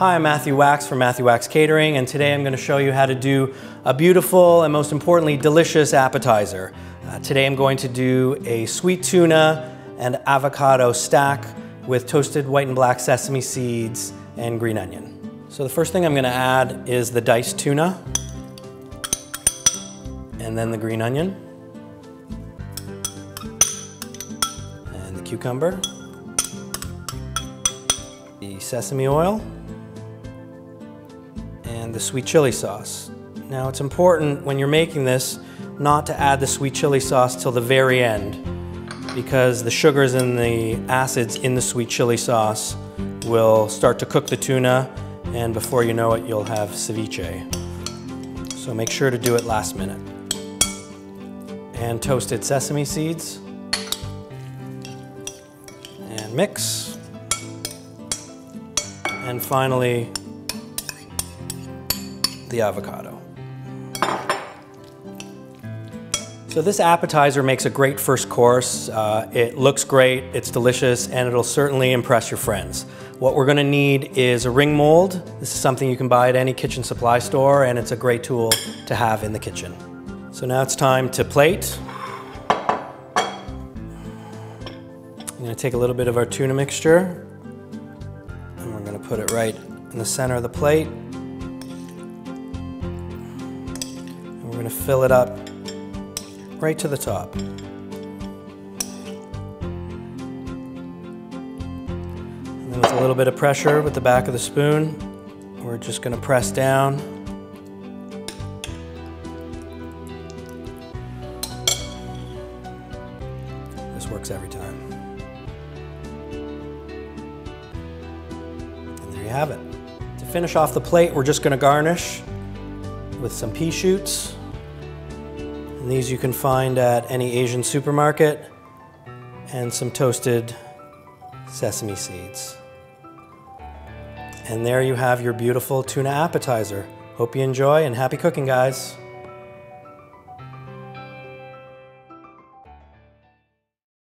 Hi, I'm Matthew Wax from Matthew Wax Catering, and today I'm going to show you how to do a beautiful and most importantly, delicious appetizer. Uh, today I'm going to do a sweet tuna and avocado stack with toasted white and black sesame seeds and green onion. So the first thing I'm going to add is the diced tuna, and then the green onion, and the cucumber, the sesame oil, and the sweet chili sauce. Now it's important when you're making this not to add the sweet chili sauce till the very end because the sugars and the acids in the sweet chili sauce will start to cook the tuna and before you know it you'll have ceviche. So make sure to do it last minute. And toasted sesame seeds and mix. And finally the avocado. So this appetizer makes a great first course. Uh, it looks great, it's delicious, and it'll certainly impress your friends. What we're gonna need is a ring mold. This is something you can buy at any kitchen supply store, and it's a great tool to have in the kitchen. So now it's time to plate. I'm gonna take a little bit of our tuna mixture, and we're gonna put it right in the center of the plate. Going to fill it up right to the top. And then with a little bit of pressure with the back of the spoon, we're just going to press down. This works every time. And there you have it. To finish off the plate, we're just going to garnish with some pea shoots. And these you can find at any Asian supermarket and some toasted sesame seeds. And there you have your beautiful tuna appetizer. Hope you enjoy and happy cooking, guys.